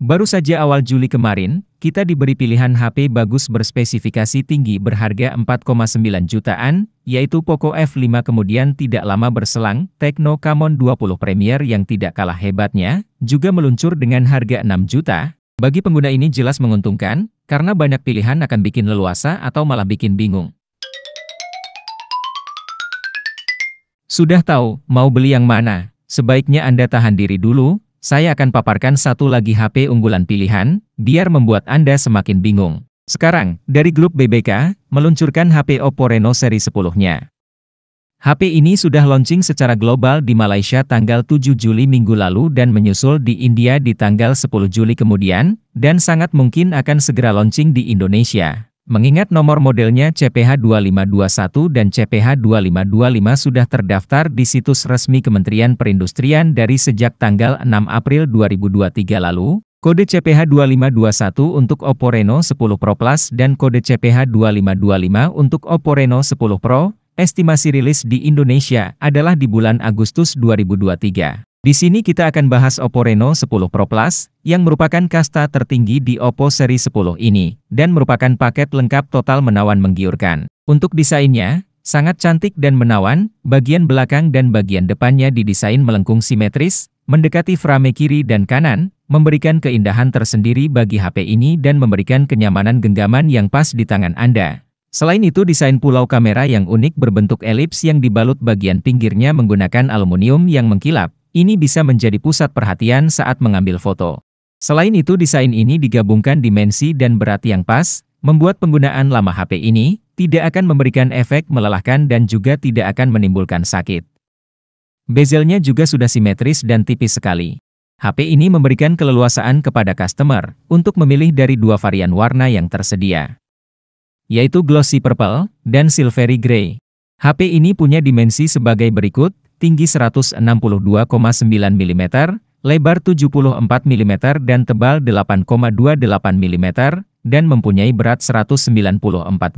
Baru saja awal Juli kemarin, kita diberi pilihan HP bagus berspesifikasi tinggi berharga 4,9 jutaan, yaitu Poco F5 kemudian tidak lama berselang, Tecno Camon 20 Premier yang tidak kalah hebatnya, juga meluncur dengan harga 6 juta. Bagi pengguna ini jelas menguntungkan, karena banyak pilihan akan bikin leluasa atau malah bikin bingung. Sudah tahu, mau beli yang mana? Sebaiknya Anda tahan diri dulu, saya akan paparkan satu lagi HP unggulan pilihan, biar membuat Anda semakin bingung. Sekarang, dari grup BBK, meluncurkan HP Oppo Reno seri 10-nya. HP ini sudah launching secara global di Malaysia tanggal 7 Juli minggu lalu dan menyusul di India di tanggal 10 Juli kemudian, dan sangat mungkin akan segera launching di Indonesia. Mengingat nomor modelnya CPH2521 dan CPH2525 sudah terdaftar di situs resmi Kementerian Perindustrian dari sejak tanggal 6 April 2023 lalu, kode CPH2521 untuk Oppo Reno 10 Pro Plus dan kode CPH2525 untuk Oppo Reno 10 Pro, estimasi rilis di Indonesia adalah di bulan Agustus 2023. Di sini kita akan bahas Oppo Reno 10 Pro Plus, yang merupakan kasta tertinggi di Oppo seri 10 ini, dan merupakan paket lengkap total menawan menggiurkan. Untuk desainnya, sangat cantik dan menawan, bagian belakang dan bagian depannya didesain melengkung simetris, mendekati frame kiri dan kanan, memberikan keindahan tersendiri bagi HP ini dan memberikan kenyamanan genggaman yang pas di tangan Anda. Selain itu desain pulau kamera yang unik berbentuk elips yang dibalut bagian pinggirnya menggunakan aluminium yang mengkilap, ini bisa menjadi pusat perhatian saat mengambil foto. Selain itu desain ini digabungkan dimensi dan berat yang pas, membuat penggunaan lama HP ini tidak akan memberikan efek melelahkan dan juga tidak akan menimbulkan sakit. Bezelnya juga sudah simetris dan tipis sekali. HP ini memberikan keleluasaan kepada customer untuk memilih dari dua varian warna yang tersedia, yaitu glossy purple dan silvery gray. HP ini punya dimensi sebagai berikut, tinggi 162,9 mm, lebar 74 mm dan tebal 8,28 mm, dan mempunyai berat 194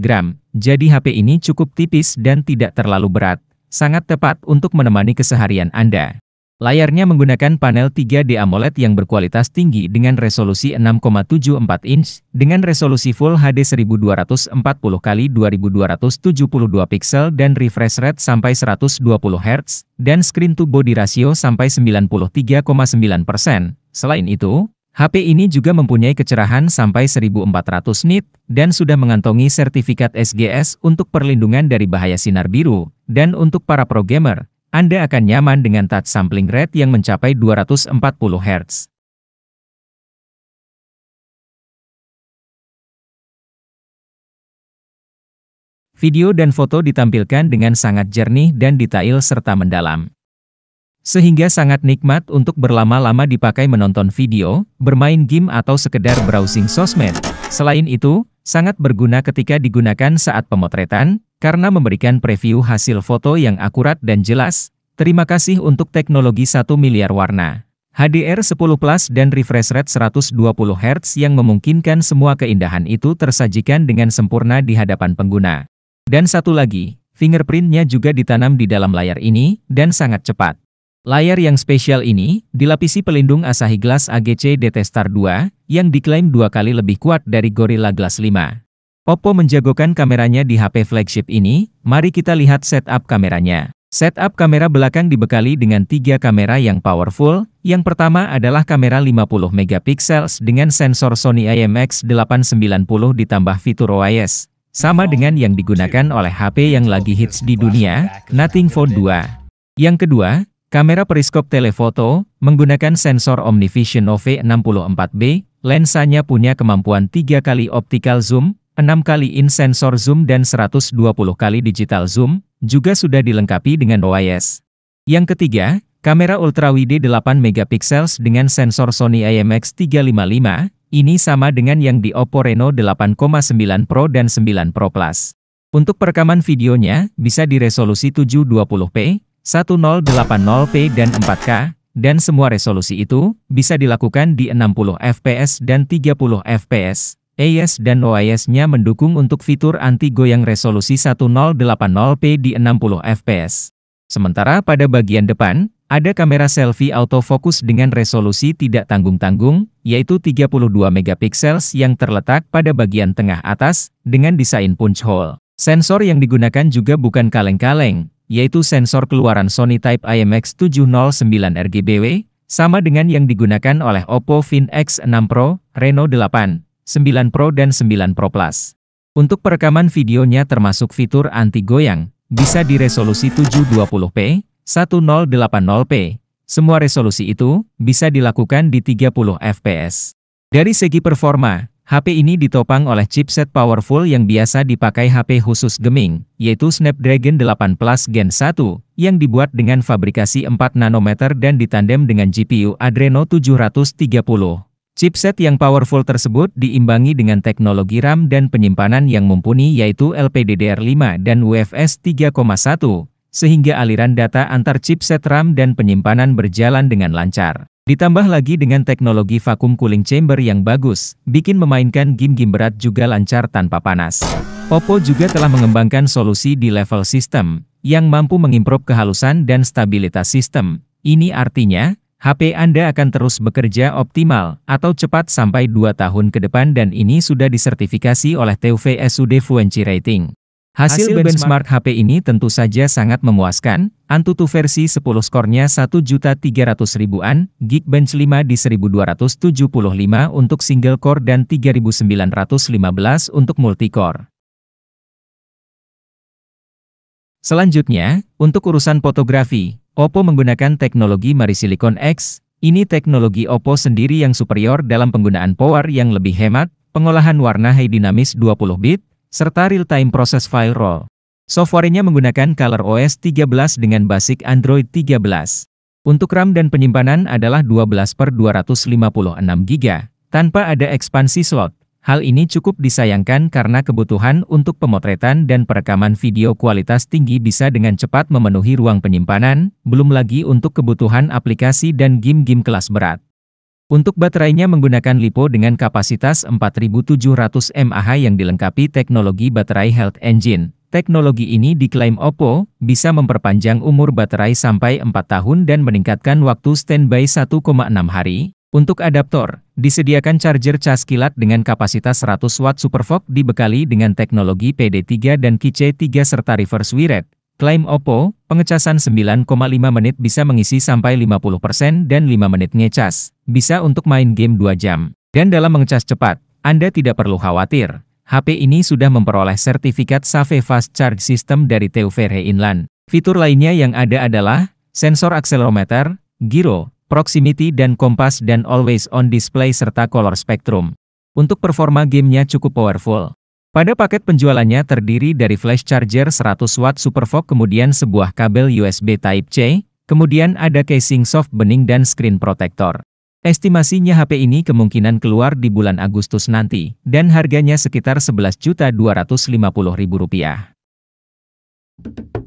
gram. Jadi HP ini cukup tipis dan tidak terlalu berat, sangat tepat untuk menemani keseharian Anda. Layarnya menggunakan panel 3D AMOLED yang berkualitas tinggi dengan resolusi 6,74 inch, dengan resolusi Full HD 1240 x 2272 pixel dan refresh rate sampai 120 Hz, dan screen to body ratio sampai 93,9%. Selain itu, HP ini juga mempunyai kecerahan sampai 1400 nit, dan sudah mengantongi sertifikat SGS untuk perlindungan dari bahaya sinar biru, dan untuk para pro gamer, anda akan nyaman dengan touch sampling rate yang mencapai 240 Hz. Video dan foto ditampilkan dengan sangat jernih dan detail serta mendalam. Sehingga sangat nikmat untuk berlama-lama dipakai menonton video, bermain game atau sekedar browsing sosmed. Selain itu, sangat berguna ketika digunakan saat pemotretan, karena memberikan preview hasil foto yang akurat dan jelas. Terima kasih untuk teknologi 1 miliar warna. HDR10 Plus dan refresh rate 120 Hz yang memungkinkan semua keindahan itu tersajikan dengan sempurna di hadapan pengguna. Dan satu lagi, fingerprintnya juga ditanam di dalam layar ini, dan sangat cepat. Layar yang spesial ini, dilapisi pelindung Asahi Glass AGC DT Star 2, yang diklaim dua kali lebih kuat dari Gorilla Glass 5. Oppo menjagokan kameranya di HP flagship ini, mari kita lihat setup kameranya. Setup kamera belakang dibekali dengan tiga kamera yang powerful. Yang pertama adalah kamera 50 megapiksel dengan sensor Sony IMX890 ditambah fitur OIS. Sama dengan yang digunakan oleh HP yang lagi hits di dunia, Nothing Phone 2. Yang kedua, kamera periskop telefoto, menggunakan sensor OmniVision OV64B, lensanya punya kemampuan 3 kali optical zoom, 6 kali in sensor zoom dan 120 kali digital zoom, juga sudah dilengkapi dengan OIS. Yang ketiga, kamera ultrawide 8 megapiksel dengan sensor Sony IMX355, ini sama dengan yang di Oppo Reno 8,9 Pro dan 9 Pro Plus. Untuk perekaman videonya, bisa di resolusi 720p, 1080p dan 4K, dan semua resolusi itu bisa dilakukan di 60 fps dan 30 fps. AIS dan OIS-nya mendukung untuk fitur anti-goyang resolusi 1080p di 60 fps. Sementara pada bagian depan, Ada kamera selfie autofocus dengan resolusi tidak tanggung-tanggung, yaitu 32 megapiksel yang terletak pada bagian tengah atas, dengan desain punch hole. Sensor yang digunakan juga bukan kaleng-kaleng, yaitu sensor keluaran Sony Type IMX709 RGBW, sama dengan yang digunakan oleh Oppo Fin X6 Pro, Reno 8, 9 Pro dan 9 Pro Plus. Untuk perekaman videonya termasuk fitur anti goyang, bisa di resolusi 720p, 1080p. Semua resolusi itu bisa dilakukan di 30 fps. Dari segi performa, HP ini ditopang oleh chipset powerful yang biasa dipakai HP khusus gaming, yaitu Snapdragon 8 Plus Gen 1, yang dibuat dengan fabrikasi 4 nanometer dan ditandem dengan GPU Adreno 730. Chipset yang powerful tersebut diimbangi dengan teknologi RAM dan penyimpanan yang mumpuni yaitu LPDDR5 dan UFS 3.1, sehingga aliran data antar chipset RAM dan penyimpanan berjalan dengan lancar. Ditambah lagi dengan teknologi vacuum cooling chamber yang bagus, bikin memainkan game-game berat juga lancar tanpa panas. Oppo juga telah mengembangkan solusi di level sistem, yang mampu mengimprove kehalusan dan stabilitas sistem. Ini artinya, HP Anda akan terus bekerja optimal atau cepat sampai 2 tahun ke depan dan ini sudah disertifikasi oleh TUV Fluency Rating. Hasil, benchmark, HP ini tentu saja sangat memuaskan, Antutu versi 10 skornya 1.300.000-an, Geekbench 5 di 1275 untuk single core dan 3915 untuk multicore. Selanjutnya, untuk urusan fotografi, Oppo menggunakan teknologi Marisilicon X. Ini teknologi Oppo sendiri yang superior dalam penggunaan power yang lebih hemat, pengolahan warna high dinamis 20 bit, serta real-time process file roll. Softwarenya menggunakan Color OS 13 dengan basic Android 13. Untuk RAM dan penyimpanan adalah 12 per 256 GB, tanpa ada ekspansi slot. Hal ini cukup disayangkan karena kebutuhan untuk pemotretan dan perekaman video kualitas tinggi bisa dengan cepat memenuhi ruang penyimpanan, belum lagi untuk kebutuhan aplikasi dan game-game kelas berat. Untuk baterainya menggunakan LiPo dengan kapasitas 4700 mAh yang dilengkapi teknologi baterai Health Engine. Teknologi ini diklaim Oppo bisa memperpanjang umur baterai sampai 4 tahun dan meningkatkan waktu standby 1,6 hari, untuk adaptor, disediakan charger cas kilat dengan kapasitas 100 watt Superfox dibekali dengan teknologi PD3 dan QC3 serta reverse wired. Klaim Oppo, pengecasan 9,5 menit bisa mengisi sampai 50% dan 5 menit ngecas. Bisa untuk main game 2 jam. Dan dalam mengecas cepat, Anda tidak perlu khawatir. HP ini sudah memperoleh sertifikat SAVE Fast Charge System dari TUV Inland. Fitur lainnya yang ada adalah sensor akselerometer, giro, proximity dan kompas dan always on display serta color spectrum. Untuk performa gamenya cukup powerful. Pada paket penjualannya terdiri dari flash charger 100 watt Superfox kemudian sebuah kabel USB Type-C, kemudian ada casing soft bening dan screen protector. Estimasinya HP ini kemungkinan keluar di bulan Agustus nanti, dan harganya sekitar Rp11.250.000.